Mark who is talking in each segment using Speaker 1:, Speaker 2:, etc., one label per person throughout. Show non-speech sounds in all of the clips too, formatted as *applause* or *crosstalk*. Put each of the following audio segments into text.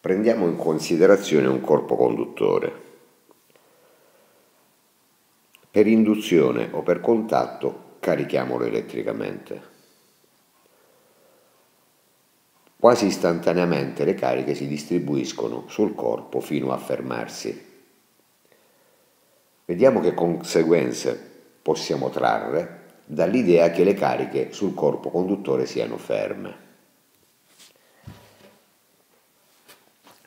Speaker 1: Prendiamo in considerazione un corpo conduttore. Per induzione o per contatto carichiamolo elettricamente. Quasi istantaneamente le cariche si distribuiscono sul corpo fino a fermarsi. Vediamo che conseguenze possiamo trarre dall'idea che le cariche sul corpo conduttore siano ferme.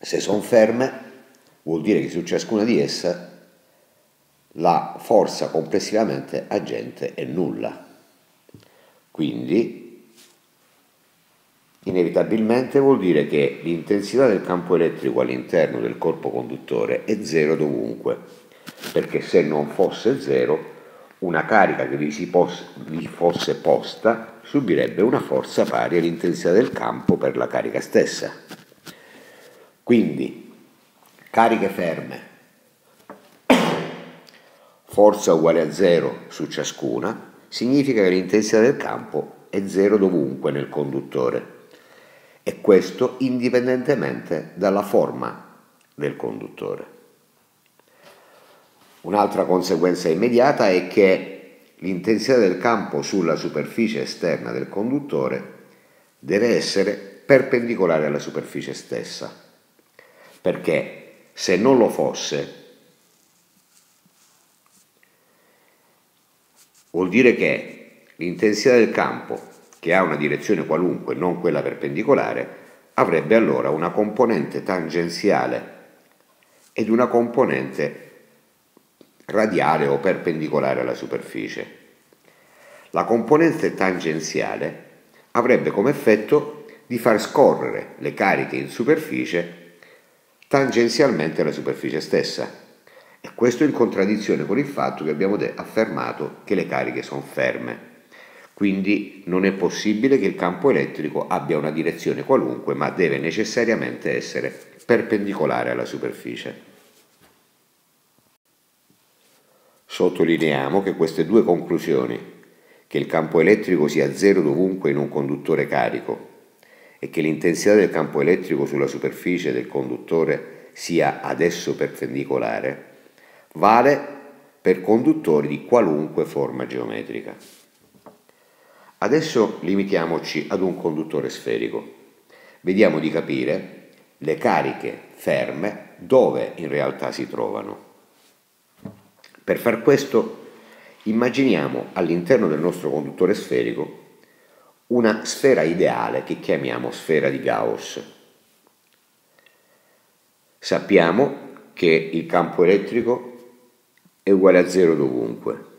Speaker 1: Se sono ferme, vuol dire che su ciascuna di esse la forza complessivamente agente è nulla. Quindi, inevitabilmente vuol dire che l'intensità del campo elettrico all'interno del corpo conduttore è zero dovunque, perché se non fosse zero, una carica che vi, si poss- vi fosse posta subirebbe una forza pari all'intensità del campo per la carica stessa. Quindi, cariche ferme, forza uguale a zero su ciascuna, significa che l'intensità del campo è zero dovunque nel conduttore. E questo indipendentemente dalla forma del conduttore. Un'altra conseguenza immediata è che l'intensità del campo sulla superficie esterna del conduttore deve essere perpendicolare alla superficie stessa perché se non lo fosse, vuol dire che l'intensità del campo, che ha una direzione qualunque, non quella perpendicolare, avrebbe allora una componente tangenziale ed una componente radiale o perpendicolare alla superficie. La componente tangenziale avrebbe come effetto di far scorrere le cariche in superficie tangenzialmente alla superficie stessa. E questo in contraddizione con il fatto che abbiamo affermato che le cariche sono ferme. Quindi non è possibile che il campo elettrico abbia una direzione qualunque, ma deve necessariamente essere perpendicolare alla superficie. Sottolineiamo che queste due conclusioni, che il campo elettrico sia zero dovunque in un conduttore carico e che l'intensità del campo elettrico sulla superficie del conduttore sia adesso perpendicolare, vale per conduttori di qualunque forma geometrica. Adesso limitiamoci ad un conduttore sferico. Vediamo di capire le cariche ferme dove in realtà si trovano. Per far questo immaginiamo all'interno del nostro conduttore sferico una sfera ideale che chiamiamo sfera di Gauss. Sappiamo che il campo elettrico è uguale a zero dovunque.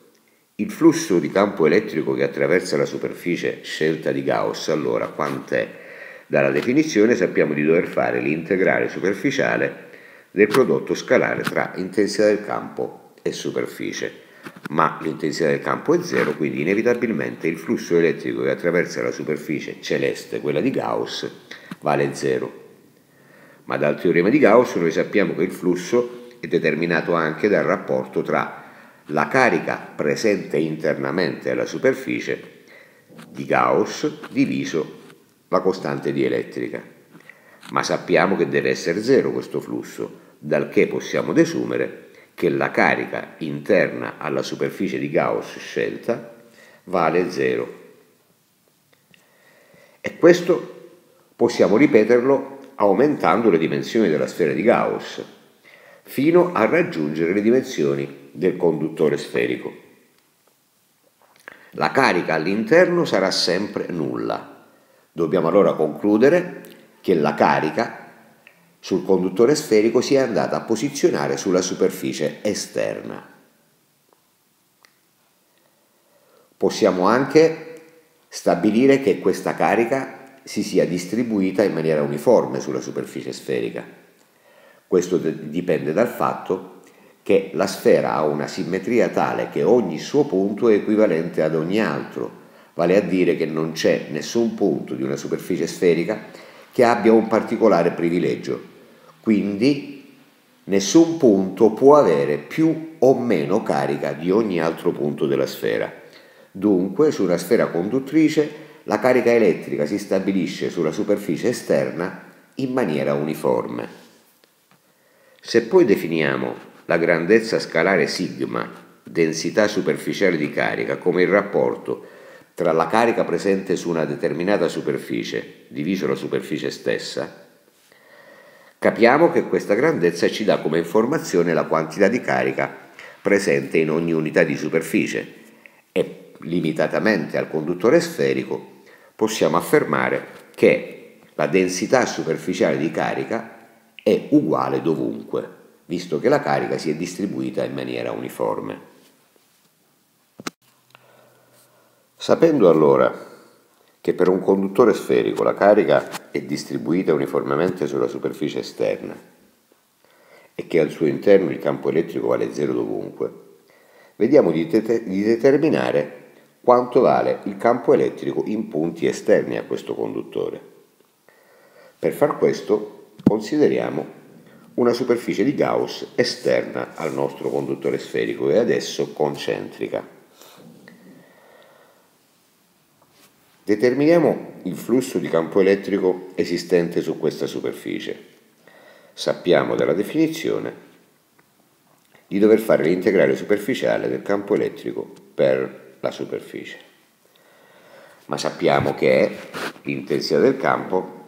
Speaker 1: Il flusso di campo elettrico che attraversa la superficie scelta di Gauss, allora quant'è? Dalla definizione sappiamo di dover fare l'integrale superficiale del prodotto scalare tra intensità del campo e superficie ma l'intensità del campo è zero, quindi inevitabilmente il flusso elettrico che attraversa la superficie celeste, quella di Gauss, vale zero. Ma dal teorema di Gauss noi sappiamo che il flusso è determinato anche dal rapporto tra la carica presente internamente alla superficie di Gauss diviso la costante di elettrica. Ma sappiamo che deve essere zero questo flusso, dal che possiamo desumere che la carica interna alla superficie di Gauss scelta vale 0. E questo possiamo ripeterlo aumentando le dimensioni della sfera di Gauss fino a raggiungere le dimensioni del conduttore sferico. La carica all'interno sarà sempre nulla. Dobbiamo allora concludere che la carica sul conduttore sferico si è andata a posizionare sulla superficie esterna. Possiamo anche stabilire che questa carica si sia distribuita in maniera uniforme sulla superficie sferica. Questo dipende dal fatto che la sfera ha una simmetria tale che ogni suo punto è equivalente ad ogni altro, vale a dire che non c'è nessun punto di una superficie sferica che abbia un particolare privilegio, quindi nessun punto può avere più o meno carica di ogni altro punto della sfera. Dunque, su una sfera conduttrice, la carica elettrica si stabilisce sulla superficie esterna in maniera uniforme. Se poi definiamo la grandezza scalare sigma, densità superficiale di carica, come il rapporto tra la carica presente su una determinata superficie diviso la superficie stessa, capiamo che questa grandezza ci dà come informazione la quantità di carica presente in ogni unità di superficie e limitatamente al conduttore sferico possiamo affermare che la densità superficiale di carica è uguale dovunque, visto che la carica si è distribuita in maniera uniforme. Sapendo allora che per un conduttore sferico la carica è distribuita uniformemente sulla superficie esterna e che al suo interno il campo elettrico vale zero dovunque, vediamo di, det- di determinare quanto vale il campo elettrico in punti esterni a questo conduttore. Per far questo consideriamo una superficie di Gauss esterna al nostro conduttore sferico e adesso concentrica. Determiniamo il flusso di campo elettrico esistente su questa superficie. Sappiamo dalla definizione di dover fare l'integrale superficiale del campo elettrico per la superficie. Ma sappiamo che l'intensità del campo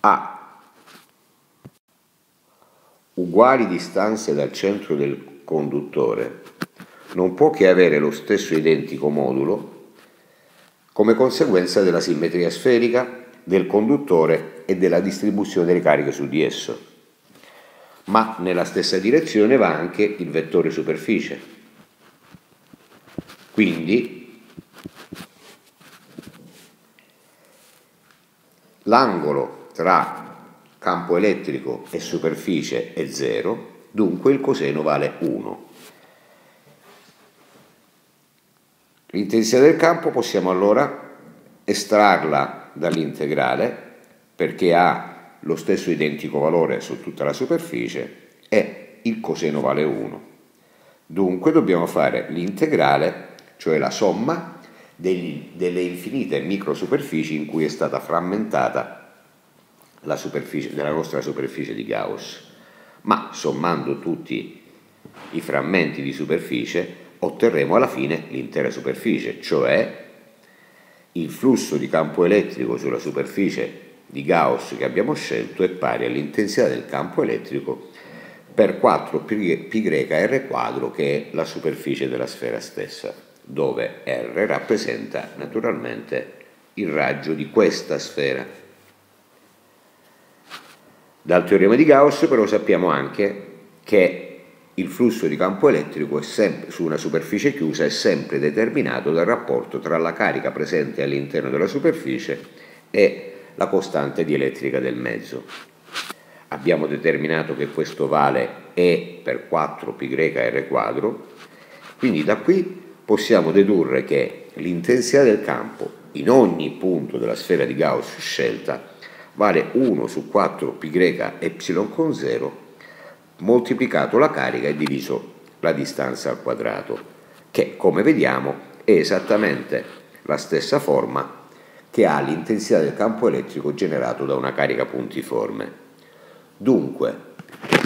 Speaker 1: ha uguali distanze dal centro del conduttore, non può che avere lo stesso identico modulo come conseguenza della simmetria sferica del conduttore e della distribuzione delle cariche su di esso. Ma nella stessa direzione va anche il vettore superficie. Quindi l'angolo tra campo elettrico e superficie è 0, dunque il coseno vale 1. L'intensità del campo possiamo allora estrarla dall'integrale perché ha lo stesso identico valore su tutta la superficie e il coseno vale 1. Dunque dobbiamo fare l'integrale, cioè la somma degli, delle infinite microsuperfici in cui è stata frammentata la della nostra superficie di Gauss. Ma sommando tutti i frammenti di superficie otterremo alla fine l'intera superficie, cioè il flusso di campo elettrico sulla superficie di Gauss che abbiamo scelto è pari all'intensità del campo elettrico per 4 π r quadro che è la superficie della sfera stessa, dove R rappresenta naturalmente il raggio di questa sfera. Dal teorema di Gauss però sappiamo anche che il flusso di campo elettrico sempre, su una superficie chiusa è sempre determinato dal rapporto tra la carica presente all'interno della superficie e la costante dielettrica del mezzo. Abbiamo determinato che questo vale E per 4 πr quadro, quindi da qui possiamo dedurre che l'intensità del campo in ogni punto della sfera di Gauss scelta vale 1 su 4 π epsilon con 0 moltiplicato la carica e diviso la distanza al quadrato, che come vediamo è esattamente la stessa forma che ha l'intensità del campo elettrico generato da una carica puntiforme. Dunque,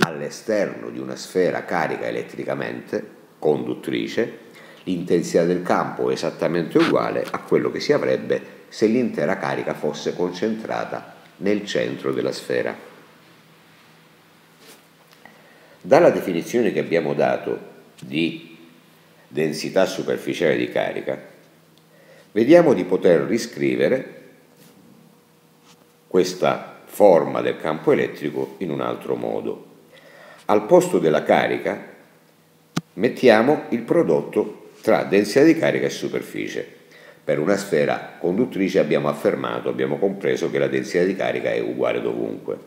Speaker 1: all'esterno di una sfera carica elettricamente, conduttrice, l'intensità del campo è esattamente uguale a quello che si avrebbe se l'intera carica fosse concentrata nel centro della sfera. Dalla definizione che abbiamo dato di densità superficiale di carica, vediamo di poter riscrivere questa forma del campo elettrico in un altro modo. Al posto della carica mettiamo il prodotto tra densità di carica e superficie. Per una sfera conduttrice abbiamo affermato, abbiamo compreso che la densità di carica è uguale dovunque.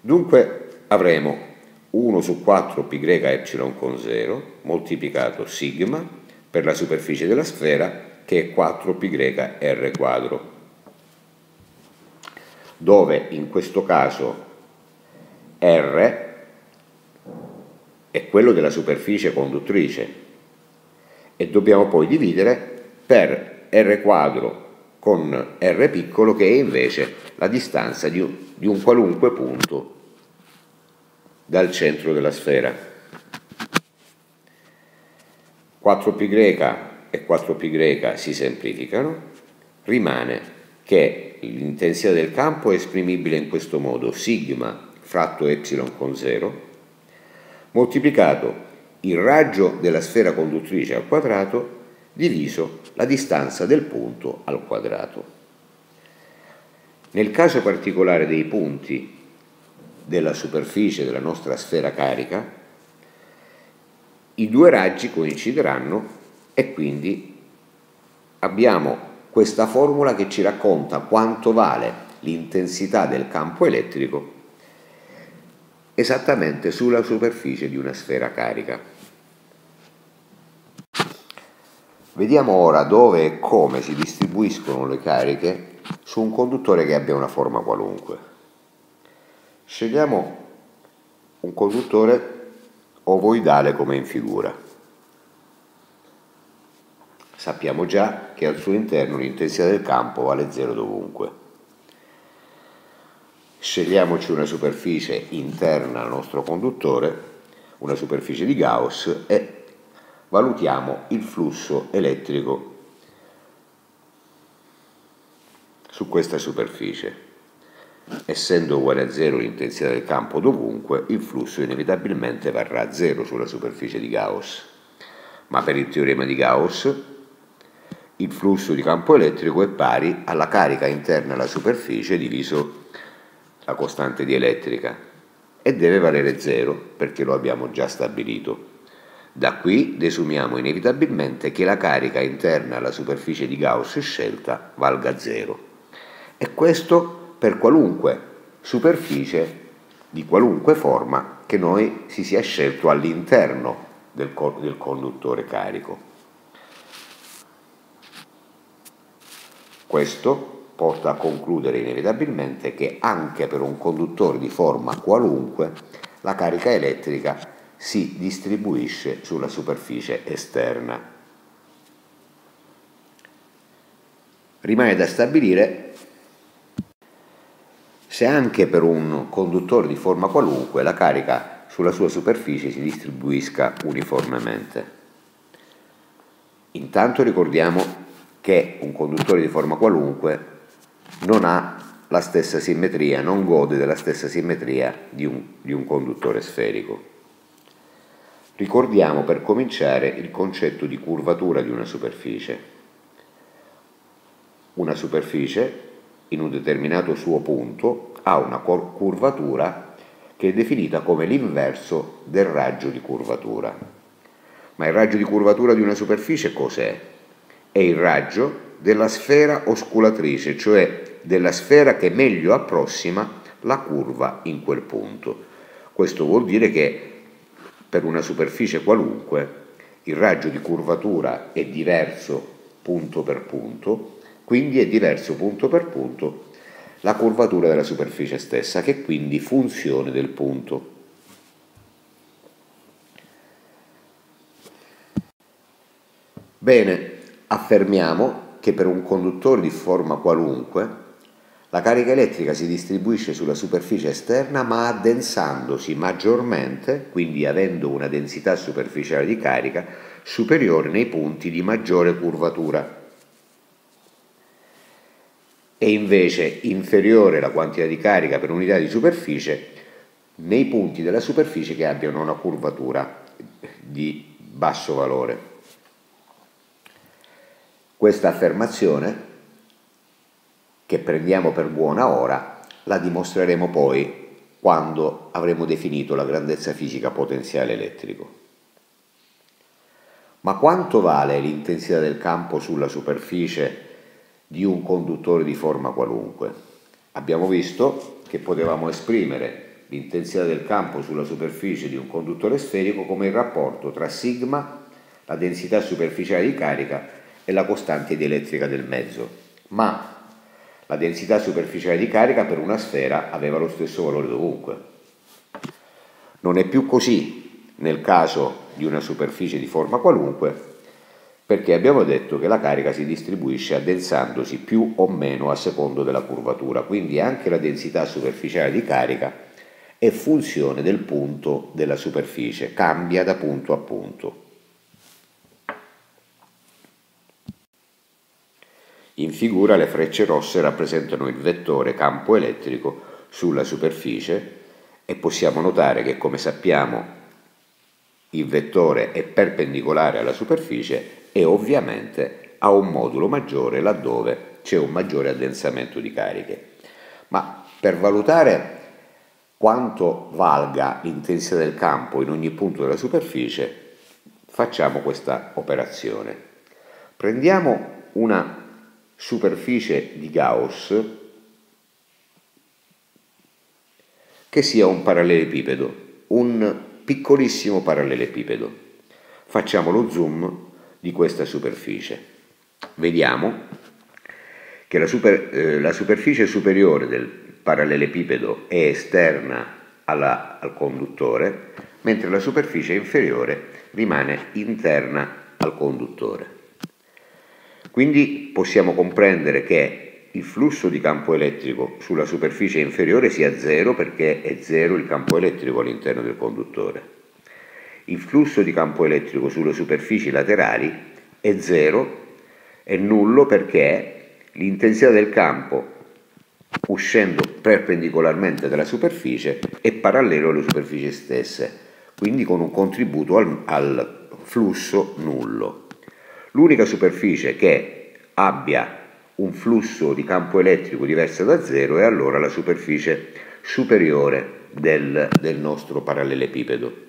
Speaker 1: Dunque avremo 1 su 4 π epsilon con 0 moltiplicato sigma per la superficie della sfera che è 4 π r quadro. Dove in questo caso R è quello della superficie conduttrice. E dobbiamo poi dividere per R quadro con r piccolo che è invece la distanza di un qualunque punto dal centro della sfera. 4π e 4π si semplificano, rimane che l'intensità del campo è esprimibile in questo modo, sigma fratto epsilon con 0, moltiplicato il raggio della sfera conduttrice al quadrato diviso la distanza del punto al quadrato. Nel caso particolare dei punti della superficie della nostra sfera carica, i due raggi coincideranno e quindi abbiamo questa formula che ci racconta quanto vale l'intensità del campo elettrico esattamente sulla superficie di una sfera carica. Vediamo ora dove e come si distribuiscono le cariche su un conduttore che abbia una forma qualunque. Scegliamo un conduttore ovoidale come in figura. Sappiamo già che al suo interno l'intensità del campo vale 0 dovunque. Scegliamoci una superficie interna al nostro conduttore, una superficie di Gauss e valutiamo il flusso elettrico su questa superficie. Essendo uguale a zero l'intensità del campo dovunque, il flusso inevitabilmente varrà a zero sulla superficie di Gauss. Ma per il teorema di Gauss, il flusso di campo elettrico è pari alla carica interna alla superficie diviso la costante di elettrica e deve valere zero perché lo abbiamo già stabilito. Da qui desumiamo inevitabilmente che la carica interna alla superficie di Gauss scelta valga 0. E questo per qualunque superficie di qualunque forma che noi si sia scelto all'interno del, del conduttore carico. Questo porta a concludere inevitabilmente che anche per un conduttore di forma qualunque la carica elettrica si distribuisce sulla superficie esterna. Rimane da stabilire se anche per un conduttore di forma qualunque la carica sulla sua superficie si distribuisca uniformemente. Intanto ricordiamo che un conduttore di forma qualunque non ha la stessa simmetria, non gode della stessa simmetria di un, di un conduttore sferico. Ricordiamo per cominciare il concetto di curvatura di una superficie. Una superficie in un determinato suo punto ha una curvatura che è definita come l'inverso del raggio di curvatura. Ma il raggio di curvatura di una superficie cos'è? È il raggio della sfera osculatrice, cioè della sfera che meglio approssima la curva in quel punto. Questo vuol dire che per una superficie qualunque il raggio di curvatura è diverso punto per punto, quindi è diverso punto per punto la curvatura della superficie stessa, che è quindi funzione del punto. Bene, affermiamo che per un conduttore di forma qualunque la carica elettrica si distribuisce sulla superficie esterna ma addensandosi maggiormente, quindi avendo una densità superficiale di carica superiore nei punti di maggiore curvatura e invece inferiore la quantità di carica per unità di superficie nei punti della superficie che abbiano una curvatura di basso valore. Questa affermazione che prendiamo per buona ora, la dimostreremo poi quando avremo definito la grandezza fisica potenziale elettrico. Ma quanto vale l'intensità del campo sulla superficie di un conduttore di forma qualunque? Abbiamo visto che potevamo esprimere l'intensità del campo sulla superficie di un conduttore sferico come il rapporto tra sigma, la densità superficiale di carica e la costante di elettrica del mezzo. Ma la densità superficiale di carica per una sfera aveva lo stesso valore dovunque. Non è più così nel caso di una superficie di forma qualunque, perché abbiamo detto che la carica si distribuisce addensandosi più o meno a secondo della curvatura, quindi anche la densità superficiale di carica è funzione del punto della superficie, cambia da punto a punto. In figura le frecce rosse rappresentano il vettore campo elettrico sulla superficie e possiamo notare che come sappiamo il vettore è perpendicolare alla superficie e ovviamente ha un modulo maggiore laddove c'è un maggiore addensamento di cariche. Ma per valutare quanto valga l'intensità del campo in ogni punto della superficie, facciamo questa operazione. Prendiamo una superficie di Gauss che sia un parallelepipedo, un piccolissimo parallelepipedo. Facciamo lo zoom di questa superficie. Vediamo che la, super, eh, la superficie superiore del parallelepipedo è esterna alla, al conduttore, mentre la superficie inferiore rimane interna al conduttore. Quindi possiamo comprendere che il flusso di campo elettrico sulla superficie inferiore sia zero perché è zero il campo elettrico all'interno del conduttore il flusso di campo elettrico sulle superfici laterali è zero, è nullo perché l'intensità del campo uscendo perpendicolarmente dalla superficie è parallelo alle superfici stesse, quindi con un contributo al, al flusso nullo. L'unica superficie che abbia un flusso di campo elettrico diverso da zero è allora la superficie superiore del, del nostro parallelepipedo.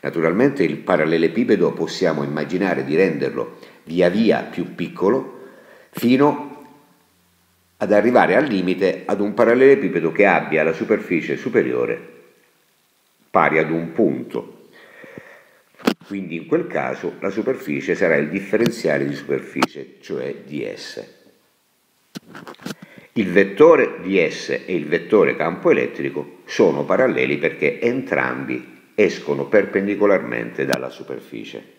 Speaker 1: Naturalmente il parallelepipedo possiamo immaginare di renderlo via via più piccolo fino ad arrivare al limite ad un parallelepipedo che abbia la superficie superiore pari ad un punto. Quindi in quel caso la superficie sarà il differenziale di superficie, cioè ds. Il vettore ds e il vettore campo elettrico sono paralleli perché entrambi escono perpendicolarmente dalla superficie.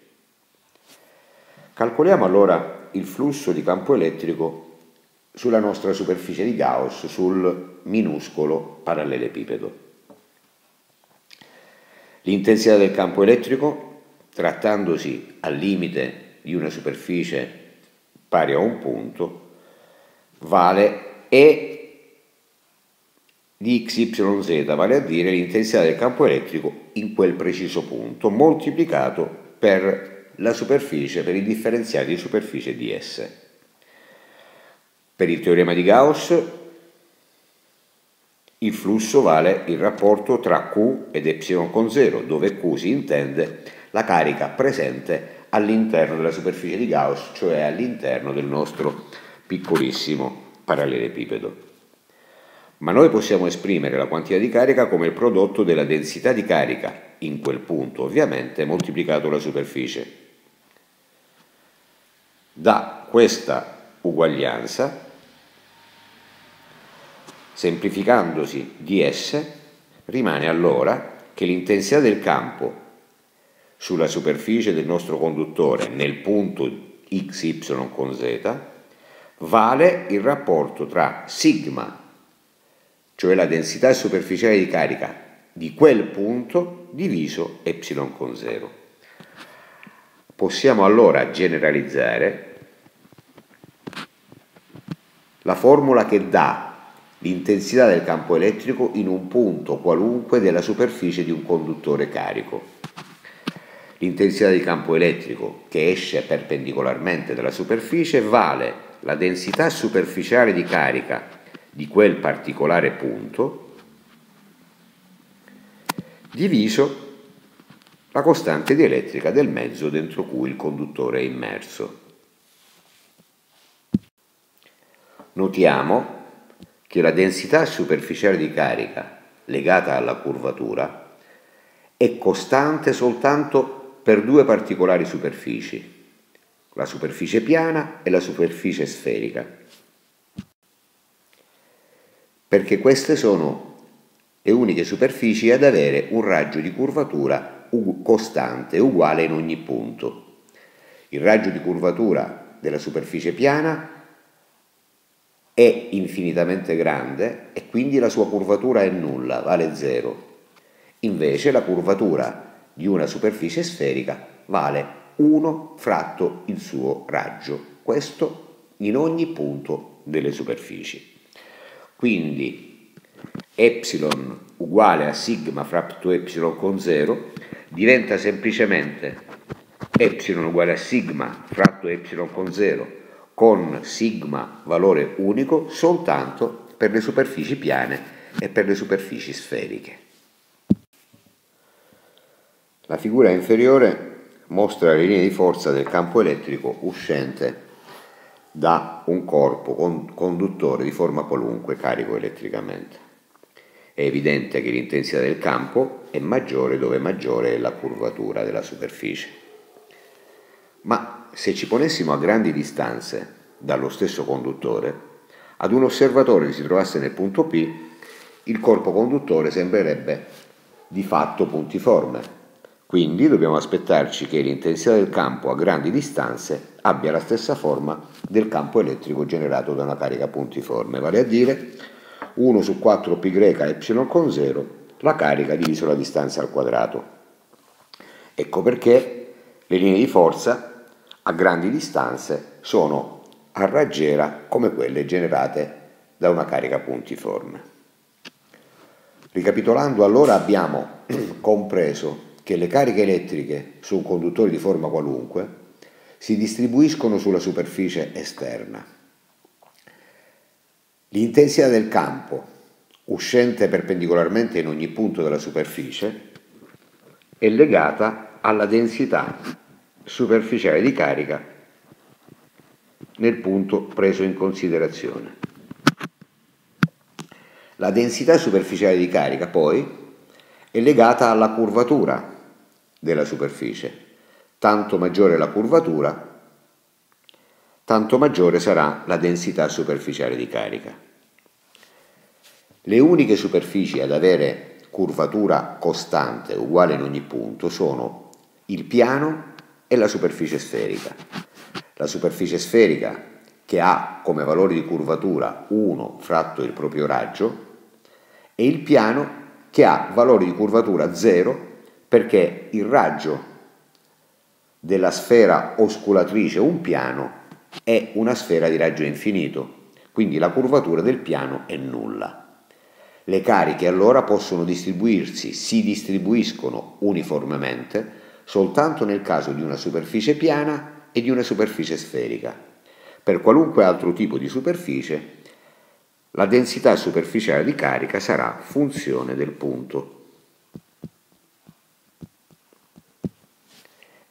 Speaker 1: Calcoliamo allora il flusso di campo elettrico sulla nostra superficie di Gauss, sul minuscolo parallelepipedo. L'intensità del campo elettrico, trattandosi al limite di una superficie pari a un punto, vale E di xyz, vale a dire l'intensità del campo elettrico in quel preciso punto, moltiplicato per la superficie, per il differenziale di superficie di S. Per il teorema di Gauss il flusso vale il rapporto tra Q ed ε con 0, dove Q si intende la carica presente all'interno della superficie di Gauss, cioè all'interno del nostro piccolissimo parallelepipedo ma noi possiamo esprimere la quantità di carica come il prodotto della densità di carica, in quel punto ovviamente, moltiplicato la superficie. Da questa uguaglianza, semplificandosi ds, rimane allora che l'intensità del campo sulla superficie del nostro conduttore nel punto xy con z vale il rapporto tra sigma cioè la densità superficiale di carica di quel punto diviso ε con 0. Possiamo allora generalizzare la formula che dà l'intensità del campo elettrico in un punto qualunque della superficie di un conduttore carico. L'intensità di campo elettrico che esce perpendicolarmente dalla superficie vale la densità superficiale di carica di quel particolare punto diviso la costante dielettrica del mezzo dentro cui il conduttore è immerso. Notiamo che la densità superficiale di carica legata alla curvatura è costante soltanto per due particolari superfici, la superficie piana e la superficie sferica perché queste sono le uniche superfici ad avere un raggio di curvatura costante, uguale in ogni punto. Il raggio di curvatura della superficie piana è infinitamente grande e quindi la sua curvatura è nulla, vale zero. Invece la curvatura di una superficie sferica vale 1 fratto il suo raggio, questo in ogni punto delle superfici. Quindi epsilon uguale a sigma fratto epsilon con 0 diventa semplicemente epsilon uguale a sigma fratto epsilon con 0 con sigma valore unico soltanto per le superfici piane e per le superfici sferiche. La figura inferiore mostra le linee di forza del campo elettrico uscente da un corpo conduttore di forma qualunque carico elettricamente. È evidente che l'intensità del campo è maggiore dove maggiore è la curvatura della superficie. Ma se ci ponessimo a grandi distanze dallo stesso conduttore, ad un osservatore che si trovasse nel punto P, il corpo conduttore sembrerebbe di fatto puntiforme, quindi dobbiamo aspettarci che l'intensità del campo a grandi distanze abbia la stessa forma del campo elettrico generato da una carica puntiforme, vale a dire 1 su 4 π epsilon con 0, la carica diviso la distanza al quadrato. Ecco perché le linee di forza a grandi distanze sono a raggiera come quelle generate da una carica puntiforme. Ricapitolando allora abbiamo *clears throat* compreso che le cariche elettriche su un conduttore di forma qualunque si distribuiscono sulla superficie esterna. L'intensità del campo, uscente perpendicolarmente in ogni punto della superficie, è legata alla densità superficiale di carica nel punto preso in considerazione. La densità superficiale di carica, poi, è legata alla curvatura della superficie. Tanto maggiore la curvatura, tanto maggiore sarà la densità superficiale di carica. Le uniche superfici ad avere curvatura costante uguale in ogni punto sono il piano e la superficie sferica. La superficie sferica che ha come valore di curvatura 1 fratto il proprio raggio e il piano che ha valori di curvatura 0 perché il raggio della sfera osculatrice, un piano, è una sfera di raggio infinito, quindi la curvatura del piano è nulla. Le cariche allora possono distribuirsi, si distribuiscono uniformemente soltanto nel caso di una superficie piana e di una superficie sferica. Per qualunque altro tipo di superficie la densità superficiale di carica sarà funzione del punto.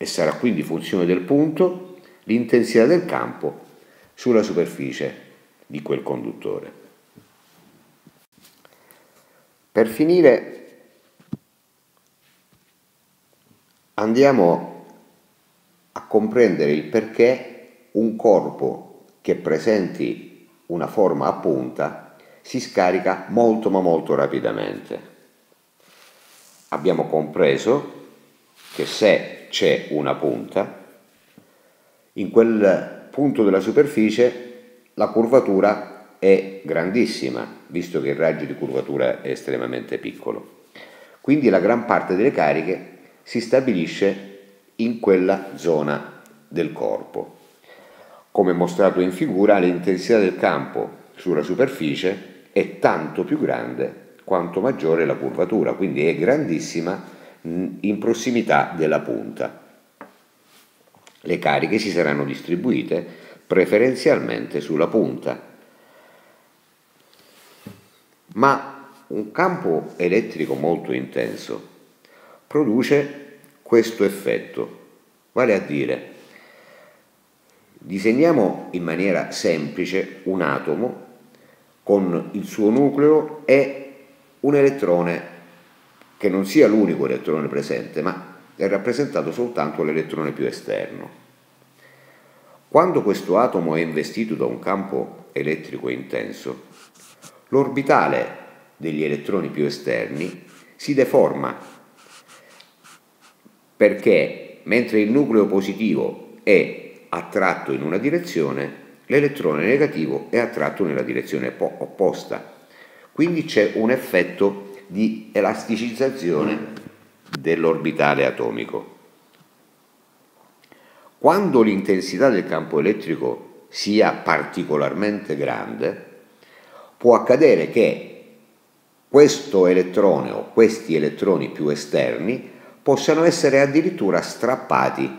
Speaker 1: E sarà quindi funzione del punto l'intensità del campo sulla superficie di quel conduttore. Per finire andiamo a comprendere il perché un corpo che presenti una forma a punta si scarica molto ma molto rapidamente. Abbiamo compreso che se c'è una punta, in quel punto della superficie la curvatura è grandissima, visto che il raggio di curvatura è estremamente piccolo. Quindi la gran parte delle cariche si stabilisce in quella zona del corpo. Come mostrato in figura, l'intensità del campo sulla superficie è tanto più grande quanto maggiore la curvatura, quindi è grandissima in prossimità della punta. Le cariche si saranno distribuite preferenzialmente sulla punta. Ma un campo elettrico molto intenso produce questo effetto, vale a dire Disegniamo in maniera semplice un atomo con il suo nucleo e un elettrone che non sia l'unico elettrone presente, ma è rappresentato soltanto l'elettrone più esterno. Quando questo atomo è investito da un campo elettrico intenso, l'orbitale degli elettroni più esterni si deforma perché mentre il nucleo positivo è attratto in una direzione, l'elettrone negativo è attratto nella direzione opposta. Quindi c'è un effetto di elasticizzazione dell'orbitale atomico. Quando l'intensità del campo elettrico sia particolarmente grande, può accadere che questo elettrone o questi elettroni più esterni possano essere addirittura strappati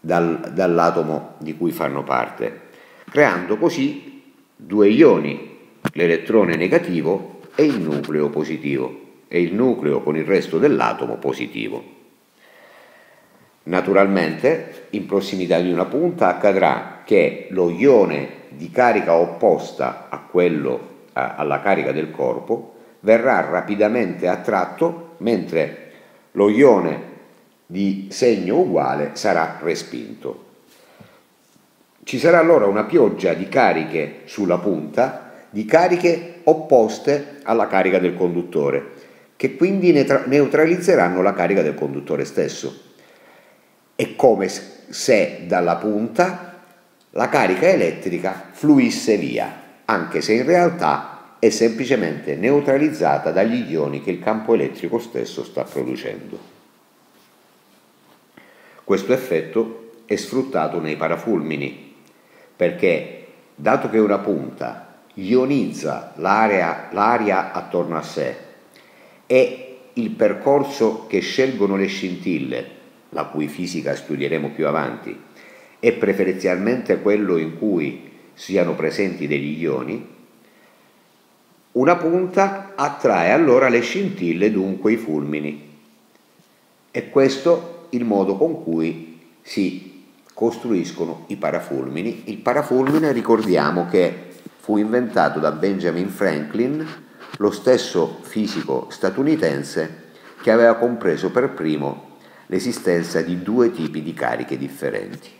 Speaker 1: dal, dall'atomo di cui fanno parte, creando così due ioni, l'elettrone negativo e il nucleo positivo, e il nucleo con il resto dell'atomo positivo. Naturalmente, in prossimità di una punta accadrà che lo ione di carica opposta a quello, alla carica del corpo verrà rapidamente attratto mentre lo ione di segno uguale sarà respinto. Ci sarà allora una pioggia di cariche sulla punta, di cariche opposte alla carica del conduttore, che quindi neutralizzeranno la carica del conduttore stesso. È come se dalla punta la carica elettrica fluisse via, anche se in realtà è semplicemente neutralizzata dagli ioni che il campo elettrico stesso sta producendo. Questo effetto è sfruttato nei parafulmini, perché dato che una punta ionizza l'area, l'aria attorno a sé e il percorso che scelgono le scintille, la cui fisica studieremo più avanti, è preferenzialmente quello in cui siano presenti degli ioni, una punta attrae allora le scintille, dunque i fulmini. E questo il modo con cui si costruiscono i parafulmini. Il parafulmine ricordiamo che fu inventato da Benjamin Franklin, lo stesso fisico statunitense che aveva compreso per primo l'esistenza di due tipi di cariche differenti.